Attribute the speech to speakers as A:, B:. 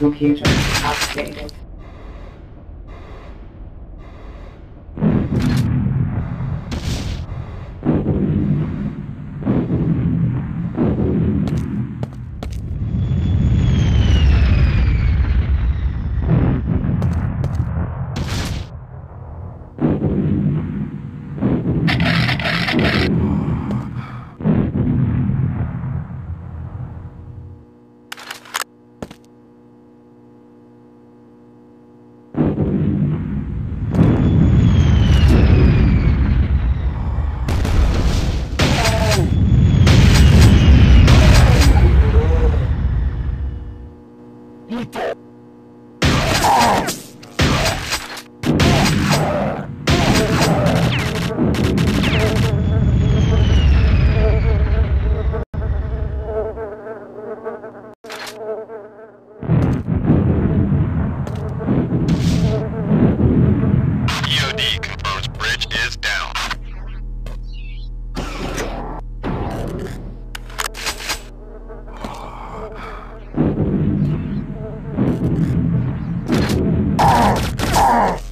A: Location updated. Location updated.
B: Marines,